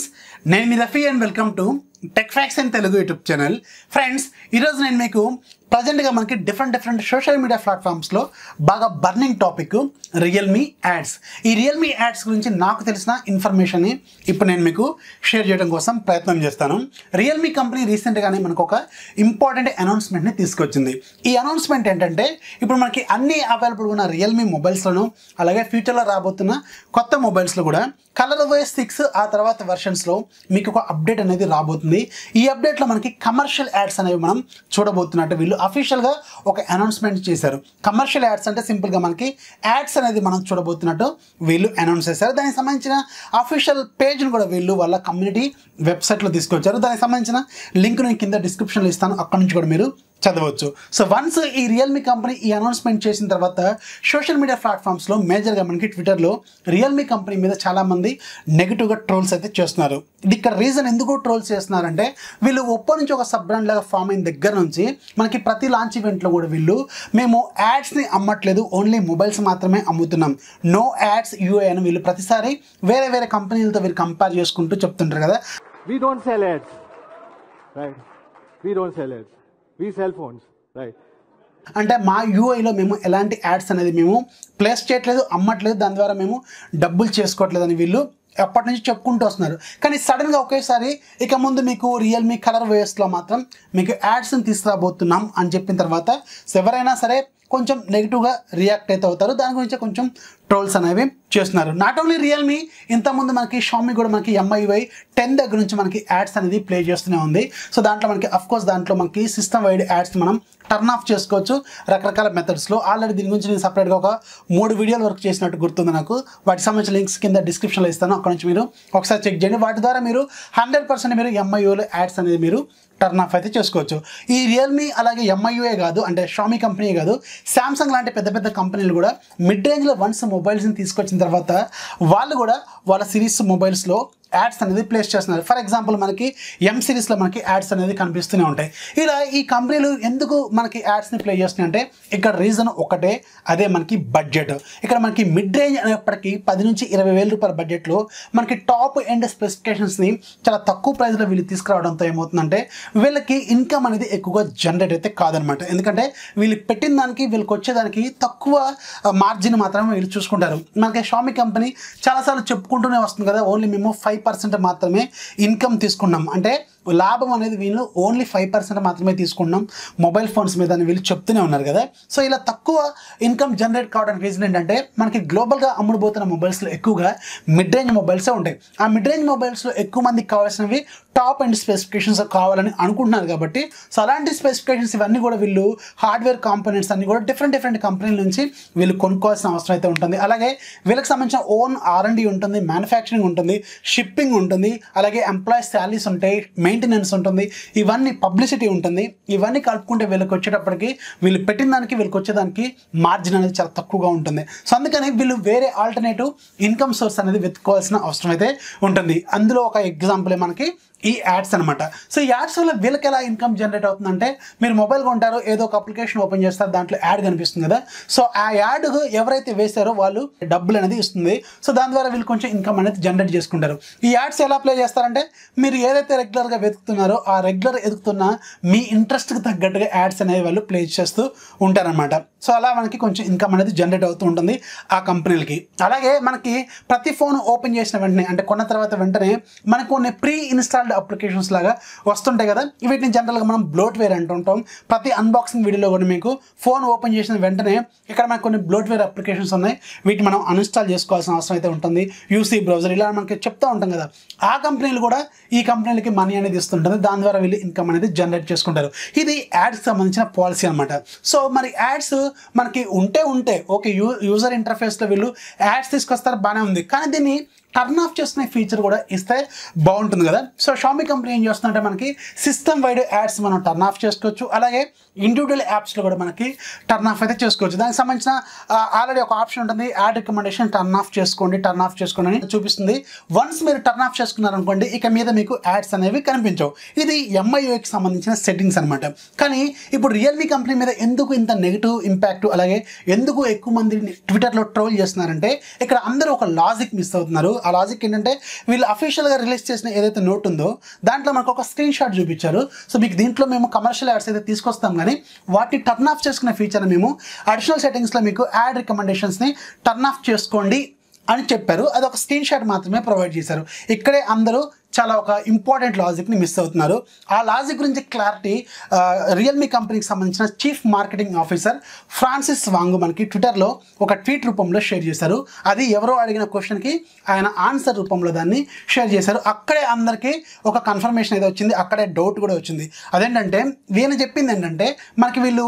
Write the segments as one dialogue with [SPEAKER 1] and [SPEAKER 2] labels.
[SPEAKER 1] Friends నేను మీ Rafi and welcome to tech facts and Telugu YouTube channel. Friends ఈరోజు నేను మీకు ప్రజెంట్గా మనకి డిఫరెంట్ డిఫరెంట్ సోషల్ మీడియా ప్లాట్ఫామ్స్లో బాగా బర్నింగ్ టాపిక్ రియల్మీ యాడ్స్ ఈ రియల్మీ యాడ్స్ గురించి నాకు తెలిసిన ఇన్ఫర్మేషన్ని ఇప్పుడు నేను మీకు షేర్ చేయడం కోసం ప్రయత్నం చేస్తాను. రియల్మీ కంపెనీ రీసెంట్గానే మనకు ఒక ఇంపార్టెంట్ అనౌన్స్మెంట్ని తీసుకొచ్చింది. ఈ అనౌన్స్మెంట్ ఏంటంటే ఇప్పుడు మనకి అన్ని అవైలబుల్ ఉన్న రియల్మీ మొబైల్స్లను అలాగే ఫ్యూచర్లో రాబోతున్న కొత్త మొబైల్స్లో కూడా కలర్ వైస్ సిక్స్ ఆ తర్వాత వెర్షన్స్లో మీకు ఒక అప్డేట్ అనేది రాబోతుంది. ఈ అప్డేట్లో మనకి కమర్షియల్ యాడ్స్ అనేవి మనం చూడబోతున్నట్టు వీళ్ళు అఫీషియల్గా ఒక అనౌన్స్మెంట్ చేశారు. కమర్షియల్ యాడ్స్ అంటే సింపుల్గా మనకి యాడ్స్ అనేది మనం చూడబోతున్నట్టు వీళ్ళు అనౌన్స్ చేశారు. దానికి సంబంధించిన అఫీషియల్ పేజ్ను కూడా వీళ్ళు వాళ్ళ కమ్యూనిటీ వెబ్సైట్లో తీసుకొచ్చారు. దానికి సంబంధించిన లింక్ నేను కింద డిస్క్రిప్షన్లో ఇస్తాను. అక్కడ నుంచి కూడా మీరు చదవచ్చు. సో వన్స్ ఈ రియల్మీ కంపెనీ ఈ అనౌన్స్మెంట్ చేసిన తర్వాత సోషల్ మీడియా ప్లాట్ఫామ్స్లో మేజర్గా మనకి ట్విట్టర్లో రియల్మీ కంపెనీ మీద చాలామంది నెగిటివ్గా ట్రోల్స్ అయితే చేస్తున్నారు. ఇది ఇక్కడ రీజన్ ఎందుకు ట్రోల్స్ చేస్తున్నారంటే వీళ్ళు ఒప్పో నుంచి ఒక సబ్ బ్రాండ్ లాగా ఫామ్ అయిన దగ్గర నుంచి మనకి ప్రతి లాంచ్ ఈవెంట్లో కూడా వీళ్ళు మేము యాడ్స్ని అమ్మట్లేదు ఓన్లీ మొబైల్స్ మాత్రమే అమ్ముతున్నాం. నో యాడ్స్ యూఏ అని వీళ్ళు ప్రతిసారి వేరే వేరే కంపెనీలతో వీళ్ళు కంపేర్ చేసుకుంటూ చెప్తుంటారు కదా.
[SPEAKER 2] We don't sell ads right we don't sell ads We sell phones right
[SPEAKER 1] అంటే మా యూఐలో మేము ఎలాంటి యాడ్స్ అనేది మేము ప్లేస్ చేయట్లేదు అమ్మట్లేదు దాని ద్వారా మేము డబ్బులు చేసుకోవట్లేదు అని వీళ్ళు ఎప్పటి నుంచి చెప్పుకుంటూ వస్తున్నారు. కానీ సడన్గా ఒకేసారి ఇక ముందు మీకు రియల్మీ కలర్ వేస్లో మాత్రం మీకు యాడ్స్ని తీసుకురాబోతున్నాం అని చెప్పిన తర్వాత ఎవరైనా సరే కొంచెం నెగిటివ్గా రియాక్ట్ అయితే అవుతారు. దాని గురించి కొంచెం ట్రోల్స్ అనేవి చేస్తున్నారు. నాట్ ఓన్లీ రియల్మీ ఇంతకుముందు మనకి షామీ కూడా మనకి ఎంఐవై టెన్ దగ్గర నుంచి మనకి యాడ్స్ అనేది ప్లే చేస్తూనే ఉంది. సో దాంట్లో మనకి అఫ్కోర్స్ దాంట్లో మనకి సిస్టమ్ వైడ్ యాడ్స్ మనం టర్న్ ఆఫ్ చేసుకోవచ్చు రకరకాల మెథడ్స్లో ఆల్రెడీ దీని గురించి నేను సపరేట్గా ఒక మూడు వీడియోలు వర్క్ చేసినట్టు గుర్తుంది నాకు. వాటికి సంబంధించిన లింక్స్ కింద డిస్క్రిప్షన్లో ఇస్తాను. అక్కడ నుంచి మీరు ఒకసారి చెక్ చేయండి. వాటి ద్వారా మీరు హండ్రెడ్ పర్సెంట్ మీరు ఎంఐఓలో యాడ్స్ అనేది మీరు టర్న్ ఆఫ్ అయితే చేసుకోవచ్చు. ఈ రియల్మీ అలాగే ఎంఐయుఏ కాదు అంటే షామీ కంపెనీ కాదు శాంసంగ్ లాంటి పెద్ద పెద్ద కంపెనీలు కూడా మిడ్ రేంజ్లో వన్స్ మొబైల్స్ని తీసుకొచ్చిన తర్వాత వాళ్ళు కూడా వాళ్ళ సిరీస్ మొబైల్స్లో యాడ్స్ అనేది ప్లేస్ చేస్తున్నారు. ఫర్ ఎగ్జాంపుల్ మనకి ఎం సిరీస్లో మనకి యాడ్స్ అనేది కనిపిస్తూనే ఉంటాయి. ఇలా ఈ కంపెనీలు ఎందుకు మనకి యాడ్స్ని ప్లే చేస్తున్నాయి అంటే ఇక్కడ రీజన్ ఒకటే అదే మనకి బడ్జెట్ ఇక్కడ మనకి మిడ్ రేంజ్ అనేప్పటికీ పది నుంచి ఇరవై వేల రూపాయల బడ్జెట్లో మనకి టాప్ ఎండ్ స్పెసిఫికేషన్స్ని చాలా తక్కువ ప్రైస్లో వీళ్ళు తీసుకురావడంతో ఏమవుతుందంటే వీళ్ళకి ఇన్కమ్ అనేది ఎక్కువగా జనరేట్ అయితే కాదనమాట. ఎందుకంటే వీళ్ళు పెట్టిన దానికి వీళ్ళకి వచ్చేదానికి తక్కువ మార్జిన్ మాత్రమే వీళ్ళు చూసుకుంటారు. మనకి షామి కంపెనీ చాలాసార్లు చెప్పుకుంటూనే వస్తుంది కదా ఓన్లీ మేము ఫైవ్ పర్సెంట్ మాత్రమే ఇన్కమ్ తీసుకున్నాం. అంటే లాభం అనేది వీళ్ళు ఓన్లీ ఫైవ్ పర్సెంట్ మాత్రమే తీసుకున్నాం మొబైల్ ఫోన్స్ మీద అని వీళ్ళు చెప్తూనే ఉన్నారు కదా. సో ఇలా తక్కువ ఇన్కమ్ జనరేట్ కావడానికి రీజన్ ఏంటంటే మనకి గ్లోబల్గా అమ్ముడుపోతున్న మొబైల్స్లో ఎక్కువగా మిడ్ రేంజ్ మొబైల్సే ఉంటాయి. ఆ మిడ్ రేంజ్ మొబైల్స్లో ఎక్కువ మందికి కావాల్సినవి టాప్ అండ్ స్పెసిఫికేషన్స్ కావాలని అనుకుంటున్నారు కాబట్టి సో అలాంటి స్పెసిఫికేషన్స్ ఇవన్నీ కూడా వీళ్ళు హార్డ్వేర్ కాంపోనెంట్స్ అన్ని కూడా డిఫరెంట్ డిఫరెంట్ కంపెనీల నుంచి వీళ్ళు కొనుక్కోవాల్సిన అవసరం అయితే ఉంటుంది. అలాగే వీళ్ళకి సంబంధించిన ఓన్ ఆర్ అండ్ ఉంటుంది మ్యానుఫ్యాక్చరింగ్ ఉంటుంది షిప్పింగ్ ఉంటుంది అలాగే ఎంప్లాయీ శాలరీస్ ఉంటాయి మెయింటెనెన్స్ ఉంటుంది ఇవన్నీ పబ్లిసిటీ ఉంటుంది ఇవన్నీ కలుపుకుంటే వీళ్ళకి వచ్చేటప్పటికి వీళ్ళు పెట్టిన దానికి వీళ్ళకి వచ్చేదానికి మార్జిన్ అనేది చాలా తక్కువగా ఉంటుంది. సో అందుకని వీళ్ళు వేరే ఆల్టర్నేటివ్ ఇన్కమ్ సోర్స్ అనేది వెతుక్కోవాల్సిన అవసరం అయితే ఉంటుంది. అందులో ఒక ఎగ్జాంపుల్ మనకి ఈ యాడ్స్ అనమాట సో ఈ యాడ్స్ వల్ల వీళ్ళకి ఎలా ఇన్కమ్ జనరేట్ అవుతుందంటే మీరు మొబైల్ కొంటారు ఏదో ఒక అప్లికేషన్ ఓపెన్ చేస్తారు దాంట్లో యాడ్ కనిపిస్తుంది కదా. సో ఆ యాడ్ ఎవరైతే వేశారో వాళ్ళు డబ్బులు అనేది ఇస్తుంది. సో దాని ద్వారా వీళ్ళు కొంచెం ఇన్కమ్ అనేది జనరేట్ చేసుకుంటారు. ఈ యాడ్స్ ఎలా ప్లే చేస్తారంటే మీరు ఏదైతే రెగ్యులర్గా వెతుకుతున్నారో ఆ రెగ్యులర్ ఎదుగుతున్న మీ ఇంట్రెస్ట్కి తగ్గట్టుగా యాడ్స్ అనేవి వాళ్ళు ప్లే చేస్తూ ఉంటారనమాట సో అలా మనకి కొంచెం ఇన్కమ్ అనేది జనరేట్ అవుతూ ఉంటుంది ఆ కంపెనీలకి అలాగే మనకి ప్రతి ఫోన్ ఓపెన్ చేసిన వెంటనే అంటే కొన్న తర్వాత వెంటనే మనకు కొన్ని ప్రీ ఇన్స్టాల్డ్ అప్లికేషన్స్ లాగా వస్తుంటాయి కదా వీటిని జనరల్గా మనం బ్లోట్వేర్ అంటుంటాం. ప్రతి అన్బాక్సింగ్ వీడియోలో కూడా మీకు ఫోన్ ఓపెన్ చేసిన వెంటనే ఇక్కడ మనకు కొన్ని బ్లోట్వేర్ అప్లికేషన్స్ ఉన్నాయి. వీటిని మనం అన్ఇన్స్టాల్ చేసుకోవాల్సిన అవసరం అయితే ఉంటుంది. యూసీ బ్రౌజర్ ఇలా మనకి చెప్తూ ఉంటాం కదా. ఆ కంపెనీలు కూడా ఈ కంపెనీలకి మనీ అనేది ఇస్తుంటుంది. దాని ద్వారా వీళ్ళు ఇన్కమ్ అనేది జనరేట్ చేసుకుంటారు. ఇది యాడ్స్ సంబంధించిన పాలసీ అనమాట సో మరి యాడ్స్ మనకి ఉంటే ఉంటే ఓకే యూ యూజర్ ఇంటర్ఫేస్లో వీళ్ళు యాడ్స్ తీసుకొస్తారు బాగానే ఉంది. కానీ దీన్ని టర్న్ ఆఫ్ చేసుకునే ఫీచర్ కూడా ఇస్తే బాగుంటుంది కదా. సో షామీ కంపెనీ ఏం చేస్తుందంటే మనకి సిస్టమ్ వైడ్ యాడ్స్ మనం టర్న్ ఆఫ్ చేసుకోవచ్చు. అలాగే ఇండివిజువల్ యాప్స్లో కూడా మనకి టర్న్ ఆఫ్ అయితే చేసుకోవచ్చు. దానికి సంబంధించిన ఆల్రెడీ ఒక ఆప్షన్ ఉంటుంది. యాడ్ రికమెండేషన్ టర్న్ ఆఫ్ చేసుకోండి టర్న్ ఆఫ్ చేసుకోండి అని చూపిస్తుంది. వన్స్ మీరు టర్న్ ఆఫ్ చేసుకున్నారనుకోండి ఇక మీద మీకు యాడ్స్ అనేవి కనిపించవు. ఇది ఎంఐఓకి సంబంధించిన సెట్టింగ్స్ అనమాట కానీ ఇప్పుడు రియల్మీ కంపెనీ మీద ఎందుకు ఇంత నెగిటివ్ ఇంపాక్ట్ అలాగే ఎందుకు ఎక్కువ మంది ట్విట్టర్లో ట్రోల్ చేస్తున్నారంటే ఇక్కడ అందరూ ఒక లాజిక్ మిస్ అవుతున్నారు. ఆ లాజిక్ ఏంటంటే వీళ్ళు అఫీషియల్గా రిలీజ్ చేసిన ఏదైతే నోట్ ఉందో దాంట్లో మనకు ఒక స్క్రీన్ షాట్ చూపించారు. సో మీకు దీంట్లో మేము కమర్షియల్ యాడ్స్ అయితే తీసుకొస్తాం కానీ వాటిని టర్న్ ఆఫ్ చేసుకునే ఫీచర్ మేము అడిషనల్ సెట్టింగ్స్లో మీకు యాడ్ రికమెండేషన్స్ని టర్న్ ఆఫ్ చేసుకోండి అని చెప్పారు. అది ఒక స్క్రీన్ షాట్ మాత్రమే ప్రొవైడ్ చేశారు. ఇక్కడే అందరూ చాలా ఒక ఇంపార్టెంట్ లాజిక్ని మిస్ అవుతున్నారు. ఆ లాజిక్ గురించి క్లారిటీ రియల్మీ కంపెనీకి సంబంధించిన chief marketing officer Francis Wang మనకి ట్విట్టర్లో ఒక ట్వీట్ రూపంలో షేర్ చేశారు. అది ఎవరో అడిగిన క్వశ్చన్కి ఆయన ఆన్సర్ రూపంలో దాన్ని షేర్ చేశారు. అక్కడే అందరికీ ఒక కన్ఫర్మేషన్ అయితే వచ్చింది. అక్కడే డౌట్ కూడా వచ్చింది. అదేంటంటే వీళ్ళు చెప్పింది ఏంటంటే మనకి వీళ్ళు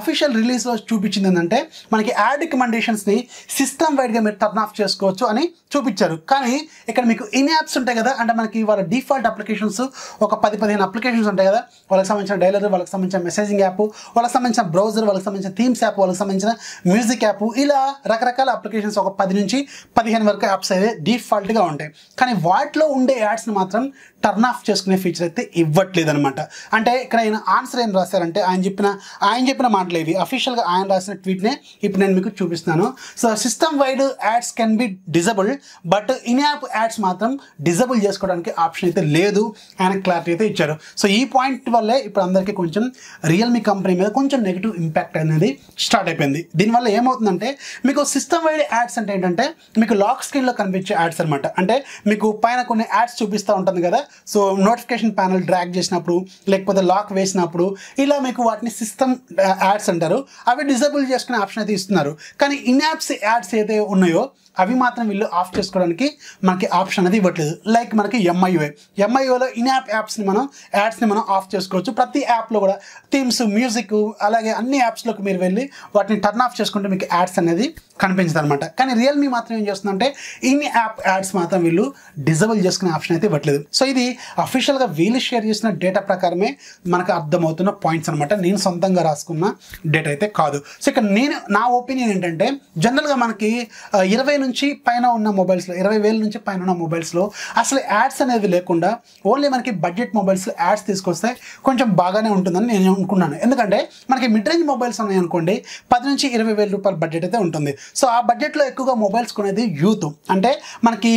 [SPEAKER 1] అఫీషియల్ రిలీజ్లో చూపించింది ఏంటంటే మనకి యాడ్ రికమెండేషన్స్ని సిస్టమ్ వైడ్గా మీరు టర్న్ ఆఫ్ చేసుకోవచ్చు అని చూపించారు. కానీ ఇక్కడ మీకు ఇన్ యాప్స్ ఉంటాయి కదా అంటే మనకి వాళ్ళ డిఫాల్ట్ అప్లికేషన్స్ ఒక పది పదిహేను అప్లికేషన్స్ ఉంటాయి కదా. వాళ్ళకి సంబంధించిన డైలర్ వాళ్ళకి సంబంధించిన మెసేజింగ్ యాప్ వాళ్ళకి సంబంధించిన బ్రౌజర్ వాళ్ళకి సంబంధించిన థీమ్స్ యాప్ వాళ్ళకి సంబంధించిన మ్యూజిక్ యాప్ ఇలా రకరకాల అప్లికేషన్స్ ఒక పది నుంచి పదిహేను వరకు యాప్స్ అయితే డిఫాల్ట్గా ఉంటాయి. కానీ వాటిలో ఉండే యాడ్స్ని మాత్రం టర్న్ ఆఫ్ చేసుకునే ఫీచర్ అయితే ఇవ్వట్లేదు అనమాట అంటే ఇక్కడ ఆయన ఆన్సర్ ఏం రాశారంటే ఆయన చెప్పిన ఆయన చెప్పిన మాటలు ఇవి. అఫీషియల్గా ఆయన రాసిన ట్వీట్నే ఇప్పుడు నేను మీకు చూపిస్తున్నాను. So system wide ads can be disable but in app ads మాత్రం డిజబుల్ చేసుకోవడానికి ఆప్షన్ అయితే లేదు. ఆయన క్లారిటీ అయితే ఇచ్చారు. సో ఈ పాయింట్ వల్లే ఇప్పుడు అందరికీ కొంచెం రియల్మీ కంపెనీ మీద కొంచెం నెగిటివ్ ఇంపాక్ట్ అనేది స్టార్ట్ అయిపోయింది. దీనివల్ల ఏమవుతుందంటే మీకు సిస్టమ్ వైడ్ యాడ్స్ అంటే ఏంటంటే మీకు లాక్ స్క్రీన్లో కనిపించే యాడ్స్ అనమాట అంటే మీకు పైన కొన్ని యాడ్స్ చూపిస్తూ ఉంటుంది కదా సో నోటిఫికేషన్ ప్యానల్ డ్రాగ్ చేసినప్పుడు లేకపోతే లాక్ వేసినప్పుడు ఇలా మీకు వాటిని సిస్టమ్ యాడ్స్ uh, అంటారు. అవి డిజేబుల్ చేసుకునే ఆప్షన్ అయితే ఇస్తున్నారు. కానీ ఇన్ యాప్స్ యాడ్స్ ఏదైతే ఉన్నాయో అవి మాత్రం వీళ్ళు ఆఫ్ చేసుకోవడానికి మనకి ఆప్షన్ అనేది ఇవ్వట్లేదు. లైక్ మనకి ఎంఐఓఏ ఎంఐఓలో ఇన్ యాప్ యాప్స్ని మనం యాడ్స్ని మనం ఆఫ్ చేసుకోవచ్చు. ప్రతి యాప్లో కూడా థీమ్స్ మ్యూజిక్ అలాగే అన్ని యాప్స్లోకి మీరు వెళ్ళి వాటిని టర్న్ ఆఫ్ చేసుకుంటే మీకు యాడ్స్ అనేది కనిపించదు అనమాట కానీ రియల్మీ మాత్రం ఏం చేస్తుందంటే ఇన్ యాప్ యాడ్స్ మాత్రం వీళ్ళు డిజబుల్ చేసుకునే ఆప్షన్ అయితే ఇవ్వట్లేదు. సో ఇది అఫీషియల్గా వీళ్ళు షేర్ చేసిన డేటా ప్రకారమే మనకు అర్థమవుతున్న పాయింట్స్ అనమాట నేను సొంతంగా రాసుకున్న డేటా అయితే కాదు. సో ఇక్కడ నేను నా ఒపీనియన్ ఏంటంటే జనరల్గా మనకి ఇరవై నుంచి పైన ఉన్న మొబైల్స్లో ఇరవై వేల నుంచి పైన ఉన్న మొబైల్స్లో అసలు యాడ్స్ అనేది లేకుండా ఓన్లీ మనకి బడ్జెట్ మొబైల్స్లో యాడ్స్ తీసుకొస్తే కొంచెం బాగానే ఉంటుందని నేను అనుకున్నాను ఎందుకంటే మనకి మిడ్ రేంజ్ మొబైల్స్ ఉన్నాయి అనుకోండి పది నుంచి ఇరవై వేల రూపాయల బడ్జెట్ అయితే ఉంటుంది. సో ఆ బడ్జెట్లో ఎక్కువగా మొబైల్స్ కొనేది యూత్ అంటే మనకి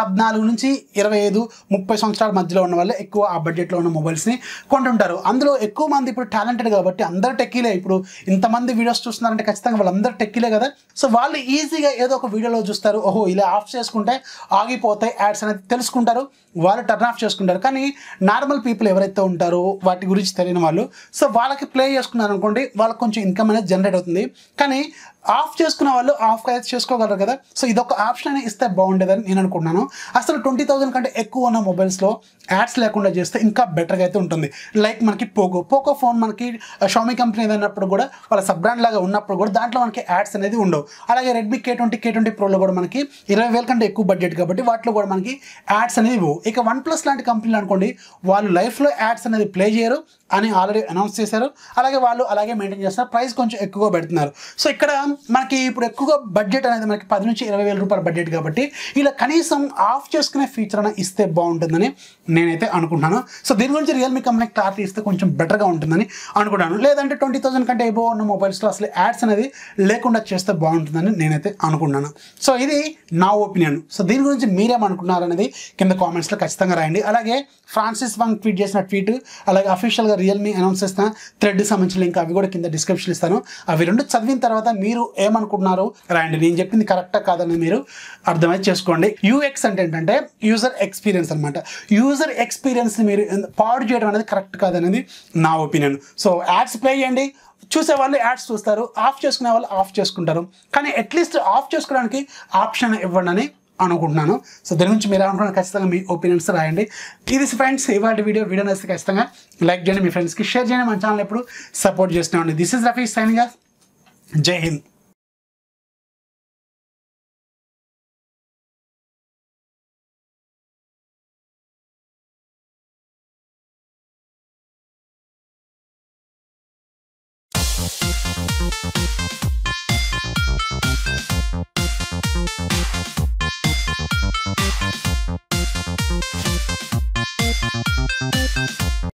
[SPEAKER 1] పద్నాలుగు నుంచి ఇరవై ఐదు ముప్పై సంవత్సరాల మధ్యలో ఉన్న వాళ్ళే ఎక్కువ ఆ బడ్జెట్లో ఉన్న మొబైల్స్ని కొంటుంటారు. అందులో ఎక్కువ మంది ఇప్పుడు టాలెంటెడ్ కాబట్టి అందరూ టెక్కీలే ఇప్పుడు ఇంతమంది వీడియోస్ చూస్తున్నారంటే ఖచ్చితంగా వాళ్ళందరూ టెక్కీలే కదా. సో వాళ్ళు ఈజీగా ఏదో ఒక వీడియోలో చూస్తారు. ఓహో ఇలా ఆఫ్ చేసుకుంటే ఆగిపోతాయి యాడ్స్ అనేది తెలుసుకుంటారు. వాళ్ళు టర్న్ ఆఫ్ చేసుకుంటారు. కానీ నార్మల్ పీపుల్ ఎవరైతే ఉంటారో వాటి గురించి తెలియని వాళ్ళు సో వాళ్ళకి ప్లే చేసుకున్నారు అనుకోండి వాళ్ళకి కొంచెం ఇన్కమ్ అనేది జనరేట్ అవుతుంది. కానీ ఆఫ్ చేసుకున్న వాళ్ళు ఆఫ్ చేసుకోగలరు కదా. సో ఇదొక ఆప్షన్ అనేది ఇస్తే బాగుండేదని నేను అనుకుంటున్నాను. అసలు ట్వంటీ థౌసండ్ కంటే ఎక్కువ ఉన్న మొబైల్స్లో యాడ్స్ లేకుండా చేస్తే ఇంకా బెటర్గా అయితే ఉంటుంది. లైక్ మనకి పోకో. పోకో ఫోన్ మనకి షామీ కంపెనీ ఏదన్నప్పుడు కూడా వాళ్ళ సబ్ బ్రాండ్ లాగా ఉన్నప్పుడు కూడా దాంట్లో మనకి యాడ్స్ అనేది ఉండవు. అలాగే Redmi K twenty K twenty ప్రోలో కూడా మనకి ఇరవై వేల కంటే ఎక్కువ బడ్జెట్ కాబట్టి వాటిలో కూడా మనకి యాడ్స్ అనేది ఇవ్వవు. ఇక వన్ ప్లస్ లాంటి కంపెనీలు అనుకోండి వాళ్ళు లైఫ్లో యాడ్స్ అనేది ప్లే చేయరు అని ఆల్రెడీ అనౌన్స్ చేశారు. అలాగే వాళ్ళు అలాగే మెయింటైన్ చేస్తారు ప్రైస్ కొంచెం ఎక్కువగా పెడుతున్నారు. సో ఇక్కడ మనకి ఇప్పుడు ఎక్కువగా బడ్జెట్ అనేది మనకి పది నుంచి ఇరవై వేల రూపాయల బడ్జెట్ కాబట్టి ఇలా కనీసం ఆఫ్ చేసుకునే ఫీచర్ అయినా ఇస్తే బాగుంటుందని నేనైతే అనుకుంటున్నాను. సో దీని గురించి రియల్మీ కంపెనీ క్లారిటీ ఇస్తే కొంచెం బెటర్గా ఉంటుందని అనుకుంటాను లేదంటే ట్వంటీ థౌసండ్ కంటే ఎబో ఉన్న మొబైల్స్లో అసలు యాడ్స్ అనేది లేకుండా చేస్తే బాగుంటుందని నేనైతే అనుకుంటున్నాను. సో ఇది నా ఒపీనియన్ సో దీని గురించి మీరేమనుకున్నారు అనేది కింద కామెంట్స్లో ఖచ్చితంగా రాయండి. అలాగే ఫ్రాన్సిస్ వాంగ్ ట్వీట్ చేసిన ట్వీట్ అలాగే అఫీషియల్గా రియల్మీ అనౌన్స్ చేసిన థ్రెడ్ సంబంధించిన లింక్ అవి కూడా కింద డిస్క్రిప్షన్ ఇస్తాను. అవి రెండు చదివిన తర్వాత మీరు ఏమనుకుంటున్నారు? రాయండి నేను చెప్పింది కరెక్టా కాదని మీరు అర్థమై చేసుకోండి. యూఎక్స్ అంటే ఏంటంటే యూజర్ ఎక్స్పీరియన్స్ అనమాట యూజర్ ఎక్స్పీరియన్స్ని మీరు పాడు చేయడం అనేది కరెక్ట్ కాదనేది నా ఒపీనియన్ సో యాడ్స్ ప్లే చేయండి. చూసే వాళ్ళు యాడ్స్ చూస్తారు. ఆఫ్ చేసుకునే వాళ్ళు ఆఫ్ చేసుకుంటారు. కానీ అట్లీస్ట్ ఆఫ్ చేసుకోవడానికి ఆప్షన్ ఇవ్వండి అని అనుకుంటున్నాను. సో దీని గురించి మీరు అనుకున్న ఖచ్చితంగా మీ ఒపీనియన్స్ రాయండి. ఇది ఫ్రెండ్స్ ఇవాళ వీడియో వీడియో నచ్చితే ఖచ్చితంగా లైక్ చేయండి. మీ ఫ్రెండ్స్కి షేర్ చేయండి. మన ఛానల్ ఎప్పుడు సపోర్ట్ చేస్తున్నామండి దిస్ ఇస్ రఫీ సైనింగ్ జై హింద్